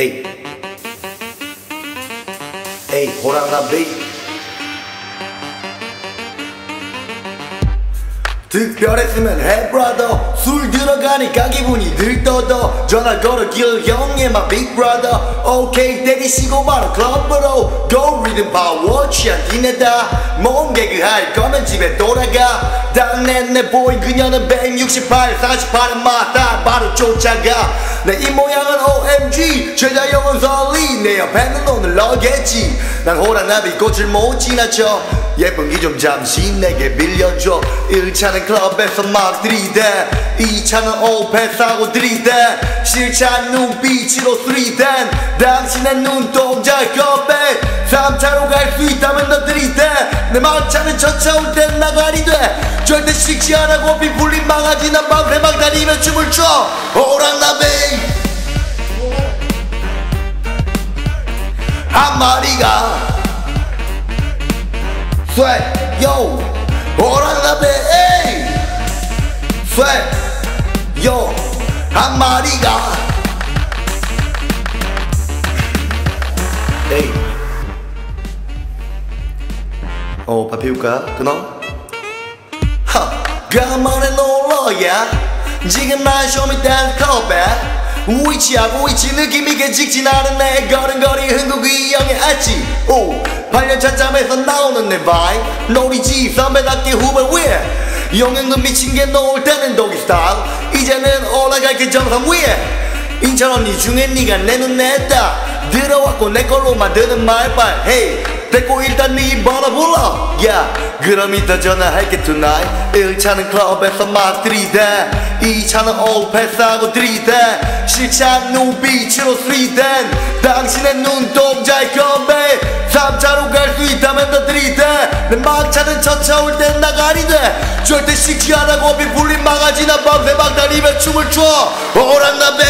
에이 에이 호 특별했으면 해 brother. 술 들어가니까 기분이 들떠더 전화 걸었길 형님아 big brother. 오케이 때리시고 바로 클럽으로. Go 리듬 파워 취한 니네다. 몸 개그 할 거면 집에 돌아가. 당내 내 보인 그녀는 168 48은 맞다 바로 쫓아가. 내 이 모양은 OMG 최자 영혼 설리. 내 옆에는 오늘 너겠지. 난 호랑나비 꽃을 못 지나쳐 예쁜 기좀 잠시 내게 빌려줘. 1차는 클럽에서 막 들이대. 2차는 오페 사고 들이대. 실찬 눈빛으로 쓰리댄 당신의 눈동자에 겁에. 3차로 갈 수 있다면 너 들이대. 내 막차는 젖차올 땐 나가리 돼. 절대 식지 않아 고삐 풀린 망아지. 난 밤새 막 다니며 춤을 춰. 오랑나비 한 마리가 Swag, yo, 오랑나비, 에이 Swag, yo, 한 마리가 에이 어, 밥 피울까? 끊어? 하, 간만에 놀러야 지금 난 쇼미 댄스 클럽에 위치하고 위치 느낌이 게 직진 않은 내 걸음걸이 흥국이 형의 아치 오 8년차 잠에서 나오는 내 바이 놀이지 선배답게 후배 위에 영양은 미친 게놀 때는 독일 스타일. 이제는 올라갈게 정상 위에. 인천 언니 중에 네가 내눈 냈다 들어왔고 내 걸로 만드는 말빨. 헤이 됐고 일단 네 번호 불러. 야 그럼 이따 전화할게 tonight. 1차는 클럽에서 막 들이대. 2차는 올패스하고 들이대. 실찬 눈빛으로 쓰리댄. 당신의 눈동자에 건배 3차로 갈 수 있다면 더 들이대 내 막차는 첫차 올땐 나가리 돼 절대 식지 않아 고비 불린 망아지나 밤새 막 다니며 춤을 춰. 오랑나비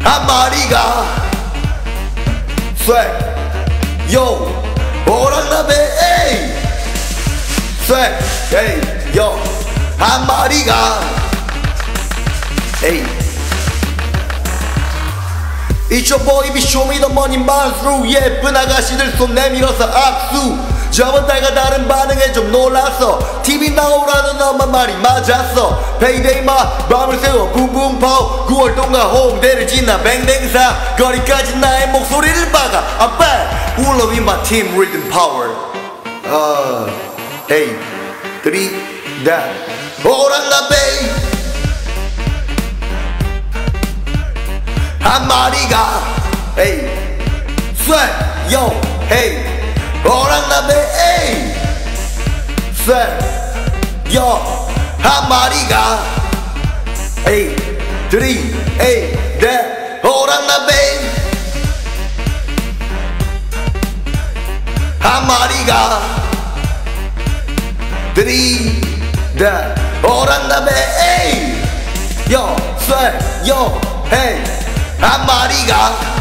한 마리가 swag yo 호랑나비 에이 swag 에이 yo 한 마리가 에이 It's your Boi B show me the money 만수르 예쁜 아가씨들 손 내밀어서 악수. 저번 달과 다른 반응에 좀 놀랐어 TV 나오라는 엄마 말이 맞았어. payday 마 밤을 새워 붐붐파워 9월 동안 홍대를 지나 뱅뱅사거리까지 나의 목소리를 박아. back All of my team rhythm power. 아 헤이 드리 다. 오랑나 베이 한 마리 가 에이 swag yo. Hey. 오랑나비 에이 swag yo. 한 마리 가 에이 드리 에이 네 오랑나비 한 마리 가 드리 네 오랑나비 에이 yo. Swag yo. Hey. 한 마리가